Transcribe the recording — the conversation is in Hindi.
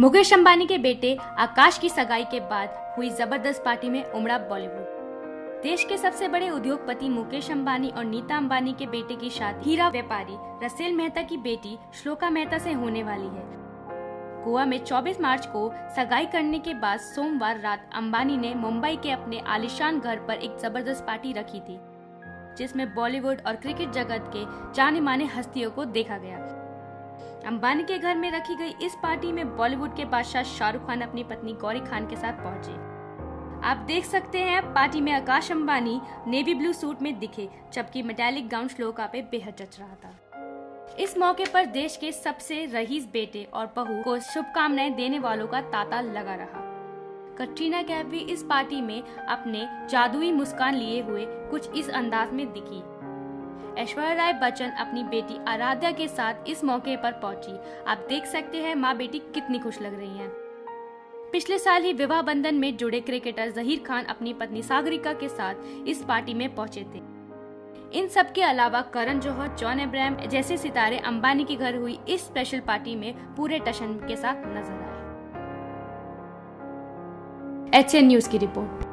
मुकेश अंबानी के बेटे आकाश की सगाई के बाद हुई ज़बरदस्त पार्टी में उमड़ा बॉलीवुड। देश के सबसे बड़े उद्योगपति मुकेश अंबानी और नीता अंबानी के बेटे की शादी। हीरा व्यापारी रसेल मेहता की बेटी श्लोका मेहता से होने वाली है। गोवा में 24 मार्च को सगाई करने के बाद सोमवार रात अंबानी ने मुंबई के अपने आलिशान घर पर एक ज़बरदस्त पार्टी रखी थी, जिसमें बॉलीवुड और क्रिकेट जगत के जाने माने हस्तियों को देखा गया। अंबानी के घर में रखी गई इस पार्टी में बॉलीवुड के बादशाह शाहरुख खान अपनी पत्नी गौरी खान के साथ पहुँचे। आप देख सकते हैं, पार्टी में Akash Ambani, navy blue suit में दिखे, जबकि मेटालिक गाउन श्लोका पे बेहद जच रहा था इस मौके पर देश के सबसे रईस बेटे और बहू को शुभकामनाएँ देने वालों का तांता लगा रहा। कटरीना कैफ भी इस पार्टी में अपने जादुई मुस्कान लिए हुए कुछ इस अंदाज में दिखी। ऐश्वर्या राय बच्चन अपनी बेटी आराध्या के साथ इस मौके पर पहुँची। आप देख सकते हैं माँ बेटी कितनी खुश लग रही हैं। पिछले साल ही विवाह बंधन में जुड़े क्रिकेटर जहीर खान अपनी पत्नी सागरिका के साथ इस पार्टी में पहुँचे थे। इन सब के अलावा करण जौहर, जॉन एब्राहम जैसे सितारे अंबानी के घर हुई इस स्पेशल पार्टी में पूरे टशन के साथ नज़र आए। एच न्यूज़ की रिपोर्ट।